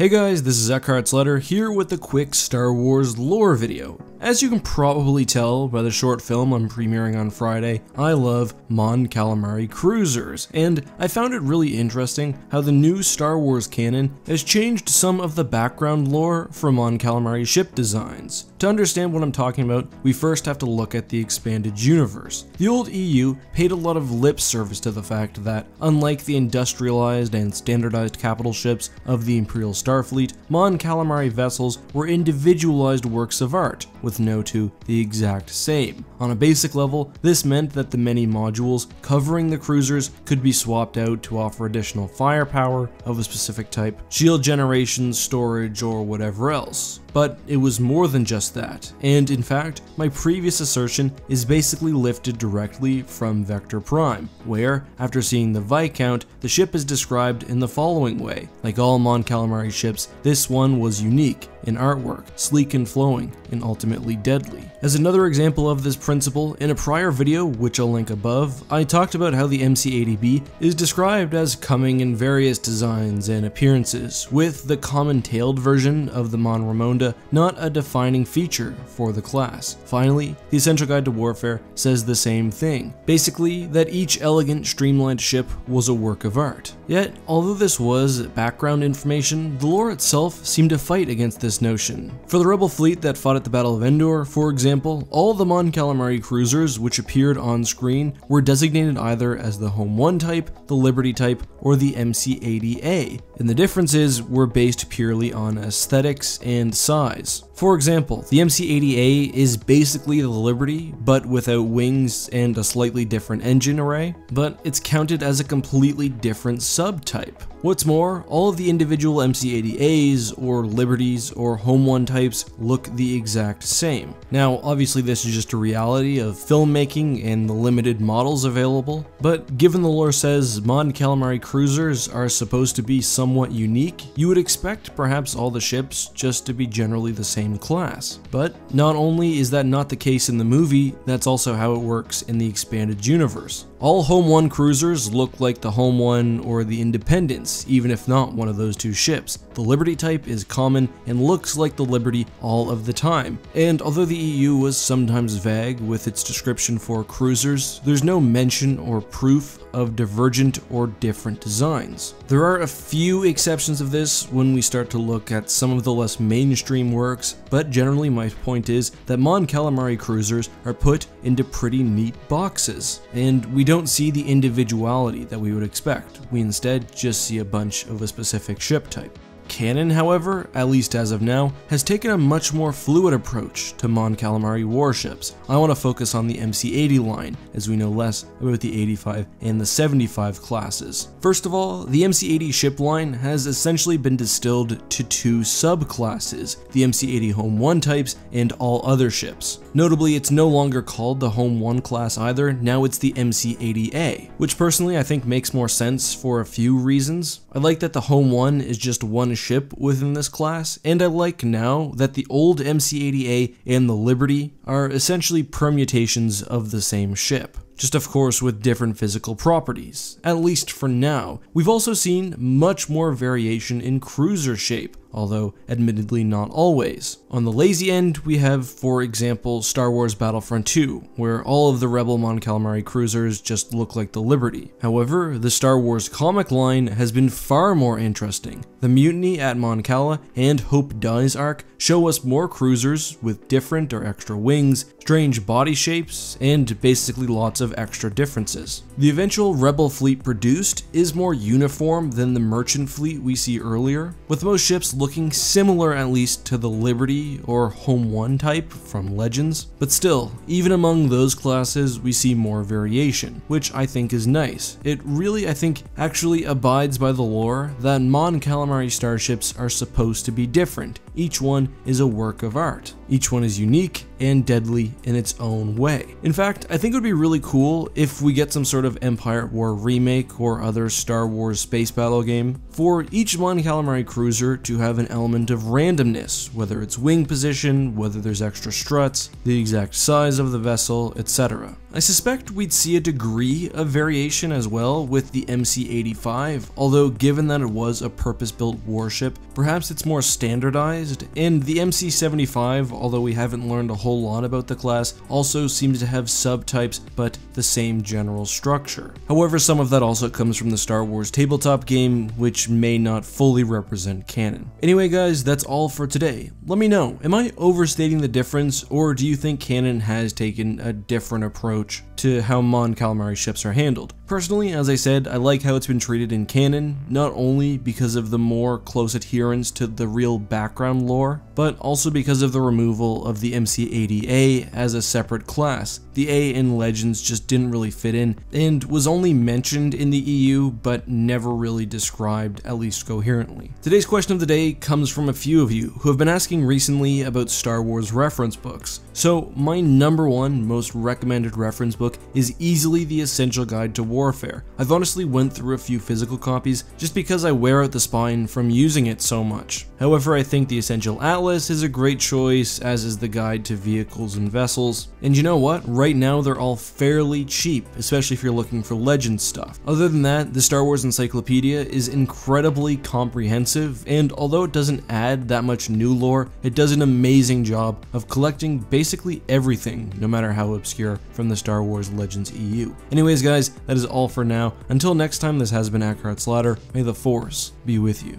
Hey guys, this is Eckhart's Ladder here with a quick Star Wars lore video. As you can probably tell by the short film I'm premiering on Friday, I love Mon Calamari cruisers, and I found it really interesting how the new Star Wars canon has changed some of the background lore for Mon Calamari ship designs. To understand what I'm talking about, we first have to look at the expanded universe. The old EU paid a lot of lip service to the fact that, unlike the industrialized and standardized capital ships of the Imperial Starfleet, Mon Calamari vessels were individualized works of art, with no two the exact same. On a basic level, this meant that the many modules covering the cruisers could be swapped out to offer additional firepower of a specific type, shield generation, storage, or whatever else. But it was more than just that, and in fact, my previous assertion is basically lifted directly from Vector Prime, where, after seeing the Viscount, the ship is described in the following way. Like all Mon Calamari ships, this one was unique in artwork, sleek and flowing, and ultimately deadly. As another example of this principle, in a prior video, which I'll link above, I talked about how the MC-80B is described as coming in various designs and appearances, with the common-tailed version of the Mon Remonda uh, not a defining feature for the class. Finally, the Essential Guide to Warfare says the same thing, basically that each elegant, streamlined ship was a work of art. Yet, although this was background information, the lore itself seemed to fight against this notion. For the rebel fleet that fought at the Battle of Endor, for example, example, all the Mon Calamari cruisers which appeared on screen were designated either as the Home 1 type, the Liberty type, or the MC-80A, and the differences were based purely on aesthetics and size. For example, the MC-80A is basically the Liberty, but without wings and a slightly different engine array, but it's counted as a completely different subtype. What's more, all of the individual MC-80As, or Liberties, or Home 1 types look the exact same. Now, obviously this is just a reality of filmmaking and the limited models available, but given the lore says Mon Calamari cruisers are supposed to be somewhat unique, you would expect perhaps all the ships just to be generally the same class. But not only is that not the case in the movie, that's also how it works in the expanded universe. All Home 1 cruisers look like the Home 1 or the Independence, even if not one of those two ships. The Liberty type is common and looks like the Liberty all of the time. And although the EU was sometimes vague with its description for cruisers, there's no mention or proof of divergent or different designs. There are a few exceptions of this when we start to look at some of the less mainstream works, but generally my point is that Mon Calamari cruisers are put into pretty neat boxes, and we don't see the individuality that we would expect. We instead just see a bunch of a specific ship type. Canon, however, at least as of now, has taken a much more fluid approach to Mon Calamari warships. I want to focus on the MC-80 line, as we know less about the 85 and the 75 classes. First of all, the MC-80 ship line has essentially been distilled to two subclasses, the MC-80 Home 1 types and all other ships. Notably, it's no longer called the Home 1 class either, now it's the MC-80A, which personally I think makes more sense for a few reasons. I like that the Home 1 is just one ship within this class, and I like now that the old MC-80A and the Liberty are essentially permutations of the same ship just of course with different physical properties, at least for now. We've also seen much more variation in cruiser shape, although admittedly not always. On the lazy end, we have, for example, Star Wars Battlefront 2, where all of the Rebel Mon Calamari cruisers just look like the Liberty. However, the Star Wars comic line has been far more interesting. The Mutiny at Mon Cala and Hope Dies arc show us more cruisers with different or extra wings, strange body shapes, and basically lots of extra differences. The eventual Rebel fleet produced is more uniform than the merchant fleet we see earlier, with most ships looking similar at least to the Liberty or Home 1 type from Legends, but still, even among those classes we see more variation, which I think is nice. It really, I think, actually abides by the lore that Mon Calamari starships are supposed to be different, each one is a work of art. Each one is unique and deadly in its own way. In fact, I think it would be really cool if we get some sort of Empire War remake or other Star Wars space battle game for each Mon Calamari cruiser to have an element of randomness, whether it's wing position, whether there's extra struts, the exact size of the vessel, etc. I suspect we'd see a degree of variation as well with the MC-85, although given that it was a purpose-built warship, perhaps it's more standardized, and the MC-75, although we haven't learned a whole lot about the class, also seems to have subtypes but the same general structure. However, some of that also comes from the Star Wars tabletop game, which may not fully represent canon. Anyway guys, that's all for today. Let me know, am I overstating the difference, or do you think canon has taken a different approach to how Mon Calamari ships are handled. Personally, as I said, I like how it's been treated in canon, not only because of the more close adherence to the real background lore, but also because of the removal of the MC-80A as a separate class. The A in Legends just didn't really fit in, and was only mentioned in the EU, but never really described, at least coherently. Today's question of the day comes from a few of you who have been asking recently about Star Wars reference books. So my number one most recommended reference book is easily the essential guide to warfare. I've honestly went through a few physical copies just because I wear out the spine from using it so much. However, I think the Essential Atlas is a great choice as is the guide to vehicles and vessels. And you know what? Right now they're all fairly cheap, especially if you're looking for legend stuff. Other than that, the Star Wars Encyclopedia is incredibly comprehensive and although it doesn't add that much new lore, it does an amazing job of collecting basically everything, no matter how obscure, from the Star Wars Legends EU. Anyways guys, that is all for now. Until next time, this has been Eckhart's Ladder. May the Force be with you.